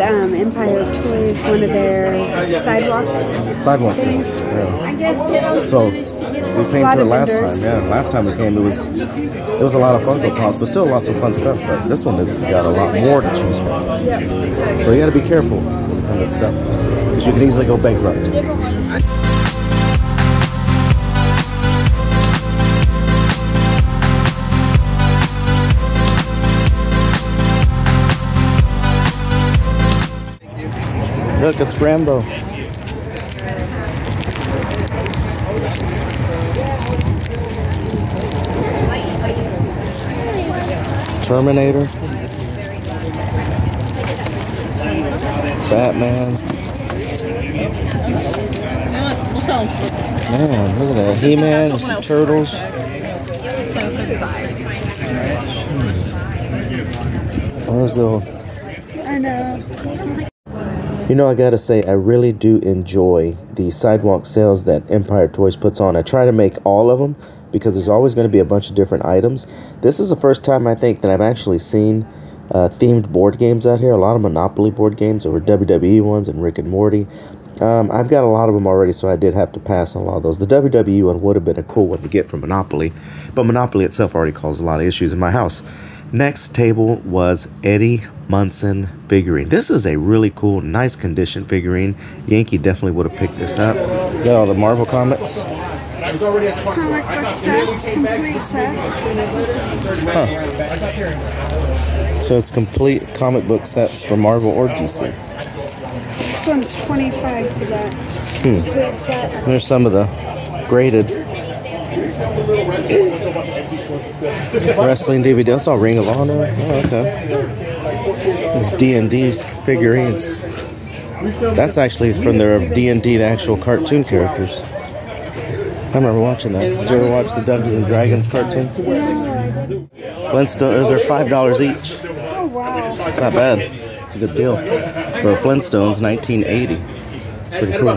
at um, Empire Toys one of their sidewalk Sidewalk things. Yeah. So we came it last vendors. time. Yeah, last time we came, it was it was a lot of Funko Pops, but still lots of fun stuff. But this one has got a lot more to choose from. Yep. So you got to be careful when it comes to stuff because you can easily go bankrupt. Look, it's Rambo. Terminator. Batman. Man, look at that. He-Man, some turtles. Jeez. Oh, there's the I know. You know, I gotta say, I really do enjoy the sidewalk sales that Empire Toys puts on. I try to make all of them because there's always going to be a bunch of different items. This is the first time I think that I've actually seen uh, themed board games out here. A lot of Monopoly board games, or WWE ones, and Rick and Morty. Um, I've got a lot of them already, so I did have to pass on a lot of those. The WWE one would have been a cool one to get from Monopoly, but Monopoly itself already caused a lot of issues in my house. Next table was Eddie Munson figurine. This is a really cool, nice condition figurine. Yankee definitely would have picked this up. Got all the Marvel comics. Comic book sets, complete sets. Huh. So it's complete comic book sets for Marvel or DC. This one's 25 for that hmm. set. There's some of the graded wrestling DVD. That's all Ring of Honor. Oh, okay. D and D figurines. That's actually from their D and D, the actual cartoon characters. I remember watching that. Did you ever watch the Dungeons and Dragons cartoon? Flintstones, They're five dollars each. Oh, wow. It's not bad. It's a good deal for Flintstones, 1980. It's pretty cool.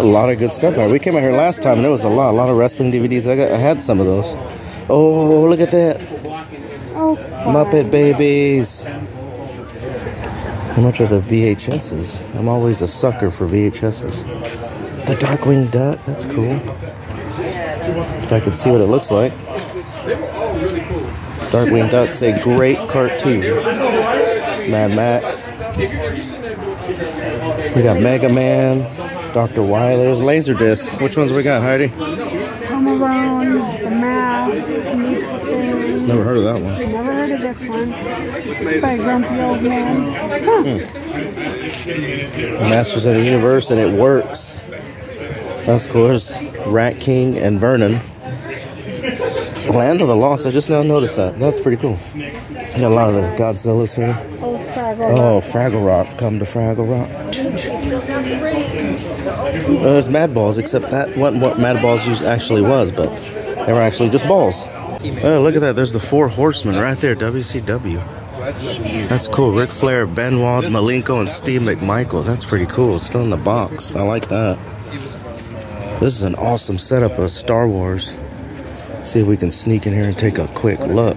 A lot of good stuff. We came out here last time and there was a lot, a lot of wrestling DVDs. I got, I had some of those. Oh, look at that, Oh, Muppet Babies. How much are the VHSs? I'm always a sucker for VHSs. The Darkwing Duck, that's cool. If I could see what it looks like. Darkwing Duck's a great cartoon. Mad Max. We got Mega Man, Dr. Wily's Laserdisc. Which ones we got, Heidi? Home Alone, The Things. Never heard of that one. Never heard of this one. By a grumpy old man. Huh. Masters of the Universe, and it works. That's cool. There's Rat King and Vernon. Land of the Lost. I just now noticed that. That's pretty cool. Got a lot of the Godzillas here. Old Fraggle. Oh, Fraggle Rock. Come to Fraggle Rock. Uh, there's Mad Balls, except that wasn't what Mad Balls actually was, but they were actually just balls. Oh, look at that. There's the Four Horsemen right there. WCW. That's cool. Ric Flair, Benoit, Malenko, and Steve McMichael. That's pretty cool. It's still in the box. I like that. This is an awesome setup of Star Wars. See if we can sneak in here and take a quick look.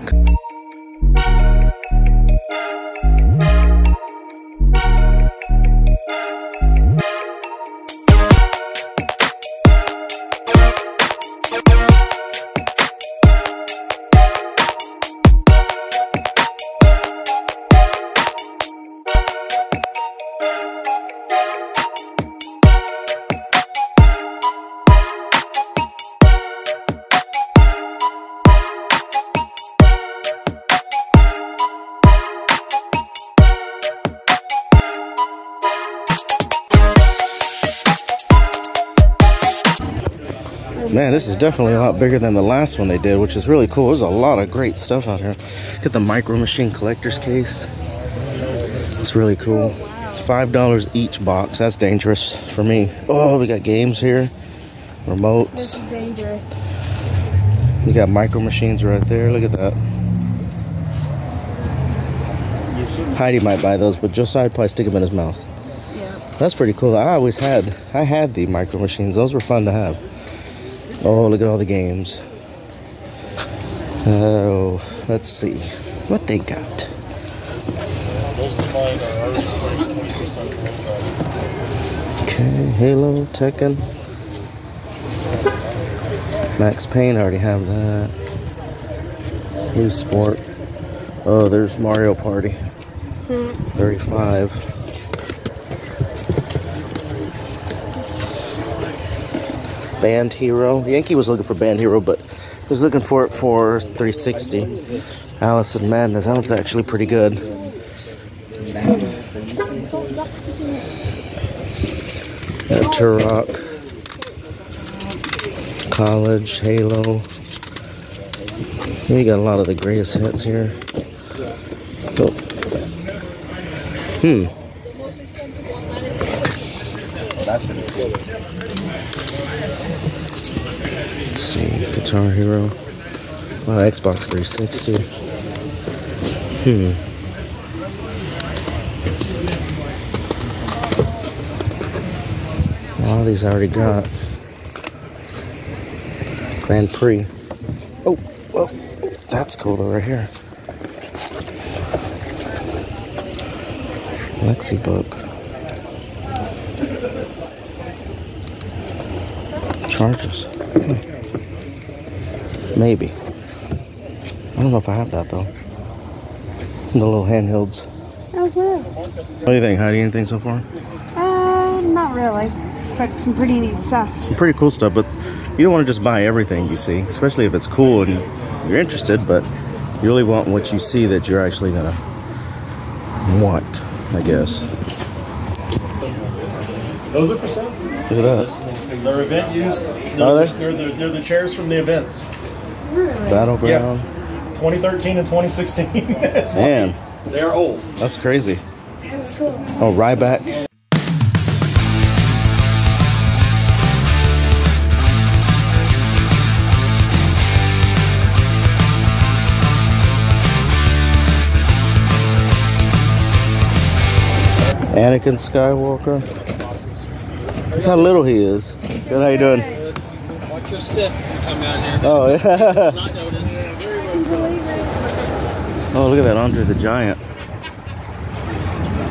Man, this is definitely a lot bigger than the last one they did, which is really cool. There's a lot of great stuff out here. Get the Micro Machine collector's case. It's really cool. Five dollars each box. That's dangerous for me. Oh, we got games here, This remotes. is dangerous. You got Micro Machines right there. Look at that. Heidi might buy those, but Josiah would probably stick them in his mouth. Yeah. That's pretty cool. I always had, I had the Micro Machines. Those were fun to have. Oh, look at all the games. Oh, let's see what they got. Most of mine are already priced 20% below that. Okay, Halo, Tekken. Max Payne, I already have that. Wii Sport. Oh, there's Mario Party. Hmm. 35. Band Hero. Yankee was looking for Band Hero, but he was looking for it for 360. Alice in Madness. That one's actually pretty good. Got Turok. College, Halo. We got a lot of the greatest hits here. Oh. Hmm. See, Guitar Hero. Oh, Xbox 360. Hmm. A lot these I already got. Grand Prix. Oh, oh, that's cool though, right here. Lexibook. Charges. Hmm. Maybe. I don't know if I have that though. The little handhelds. Oh, wow. What do you think, Heidi? Anything so far? Uh, not really. But some pretty neat stuff. Some pretty cool stuff, but you don't want to just buy everything you see, especially if it's cool and you're interested, but you really want what you see that you're actually gonna want, I guess. Those are for sale. Look at that. They're event use. Are they? They're, they're, they're the chairs from the events. Battleground. 2013 and 2016. It's like- Man, They're old. that's crazy. That's cool. Oh, Ryback. Anakin Skywalker. Look how little he is. Good, how you doing? Your step if you come down here. Oh, yeah. Not notice. Oh, look at that Andre the Giant.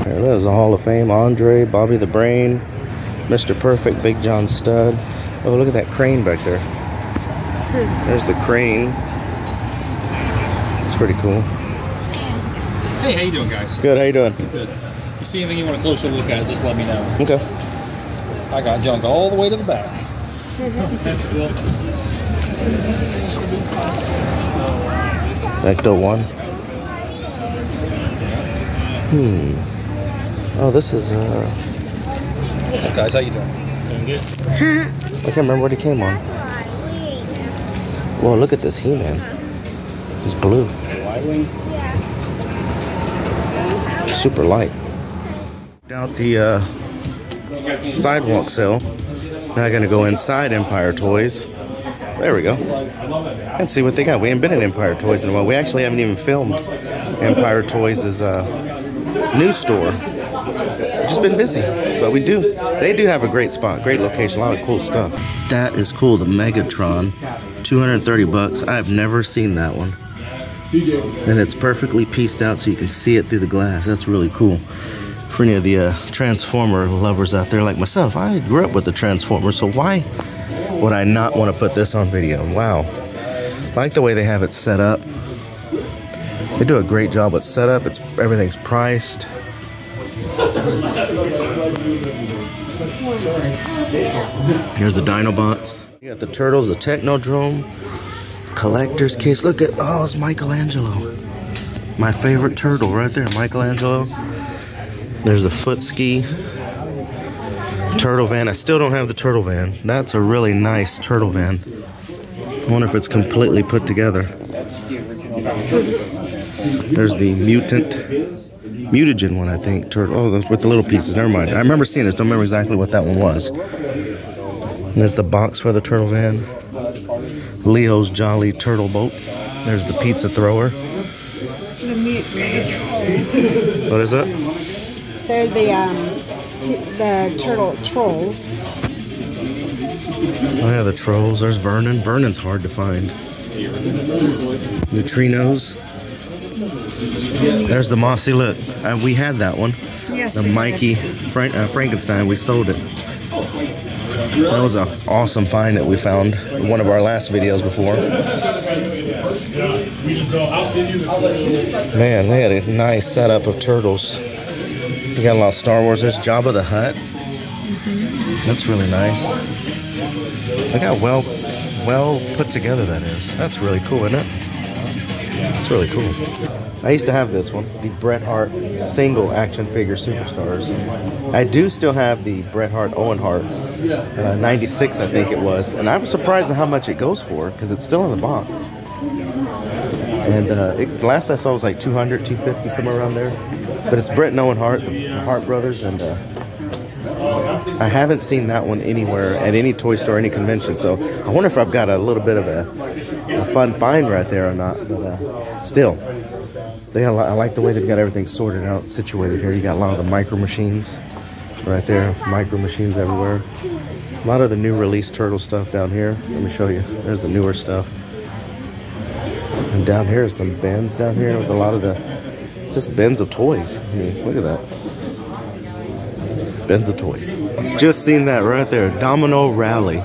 There it is, the Hall of Fame. Andre, Bobby the Brain, Mr. Perfect, Big John Studd. Oh, look at that crane back there. There's the crane. It's pretty cool. Hey, how you doing, guys? Good, how you doing? Good. You see anything you want a closer look at, just let me know. Okay. I got junk all the way to the back. That's cool. Ecto 1. Hmm. Oh, this is, uh, What's up, guys? How you doing? Doing good. I can't remember what he came on. Whoa, look at this He-Man. He's blue. Super light. Out the uh, sidewalk sale. Now I'm gonna go inside Empire Toys. There we go. And see what they got. We ain't been in Empire Toys in a while. We actually haven't even filmed Empire Toys' uh, new store. Just been busy, but we do. They do have a great spot, great location, a lot of cool stuff. That is cool. The Megatron, 230 bucks. I have never seen that one. And it's perfectly pieced out so you can see it through the glass. That's really cool. For any of the uh, Transformer lovers out there like myself, I grew up with the Transformers, so why would I not want to put this on video? Wow. Like the way they have it set up. They do a great job with setup. It's everything's priced. Here's the Dinobots. You got the turtles, the Technodrome, collector's case. Look at oh, it's Michelangelo. My favorite turtle right there, Michelangelo. There's the foot ski. Turtle van. I still don't have the turtle van. That's a really nice turtle van. I wonder if it's completely put together. There's the mutant, mutagen one, I think. Turtle. Oh, those with the little pieces. Never mind. I remember seeing this. Don't remember exactly what that one was. And there's the box for the turtle van. Leo's Jolly Turtle Boat. There's the pizza thrower. The the What is that? They're the um, the turtle trolls. Oh yeah, the trolls. There's Vernon. Vernon's hard to find. Neutrinos. There's the mossy look. Uh, we had that one. Yes. The. Mikey Frank, uh, Frankenstein. We sold it. That was an awesome find that we found in one of our last videos before. Man, they had a nice setup of turtles. We got a lot of Star Wars. There's Jabba the Hutt. That's really nice. Look how well well put together that is. That's really cool, isn't it? That's really cool. I used to have this one, the Bret Hart single action figure superstars. I do still have the Bret Hart Owen Hart, uh, 96 I think it was, and I'm surprised at how much it goes for because it's still in the box. And uh, it, last I saw was like 200, 250, somewhere around there. But it's Bret and Owen Hart, the Hart brothers, and uh, I haven't seen that one anywhere at any toy store, any convention. So I wonder if I've got a little bit of a, a fun find right there or not. But uh, still, they, I like the way they've got everything sorted out, situated here. You got a lot of the micro machines right there, micro machines everywhere. A lot of the new release turtle stuff down here. Let me show you. There's the newer stuff. And down here is some bins down here with a lot of the just bins of toys. I mean, look at that. Bins of toys. Just seen that right there. Domino Rally.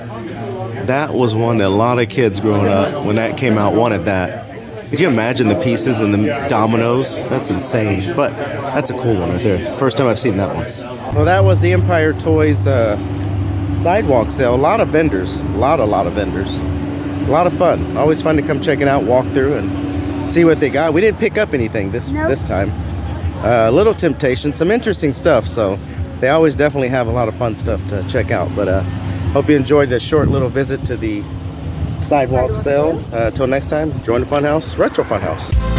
That was one that a lot of kids growing up, when that came out, wanted that. You imagine the pieces and the dominoes? That's insane. But that's a cool one right there. First time I've seen that one. Well, that was the Empire Toys uh, sidewalk sale. A lot of vendors. A lot, a lot of vendors. A lot of fun. Always fun to come check it out, walk through, and see what they got. We didn't pick up anything this Nope. this time. A little temptation, some interesting stuff. So they always definitely have a lot of fun stuff to check out. But uh, hope you enjoyed this short little visit to the sidewalk, Sidewalk sale. Uh, till next time, join the Funhouse, Retro Funhouse.